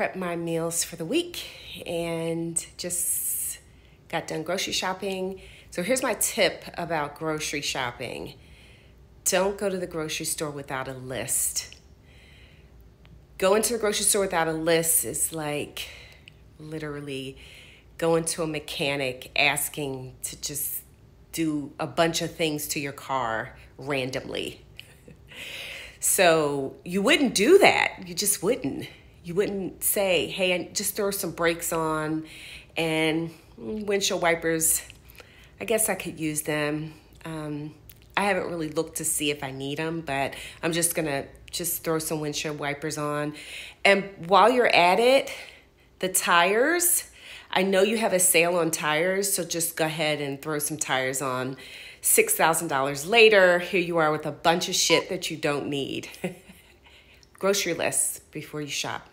prep my meals for the week and just got done grocery shopping. So here's my tip about grocery shopping. Don't go to the grocery store without a list. Going to the grocery store without a list is like literally going to a mechanic asking to just do a bunch of things to your car randomly. So you wouldn't do that. You just wouldn't. You wouldn't say, hey, just throw some brakes on and windshield wipers. I guess I could use them. Um, I haven't really looked to see if I need them, but I'm just gonna just throw some windshield wipers on. And while you're at it, the tires, I know you have a sale on tires, so just go ahead and throw some tires on. $6,000 later, here you are with a bunch of shit that you don't need. Grocery lists before you shop.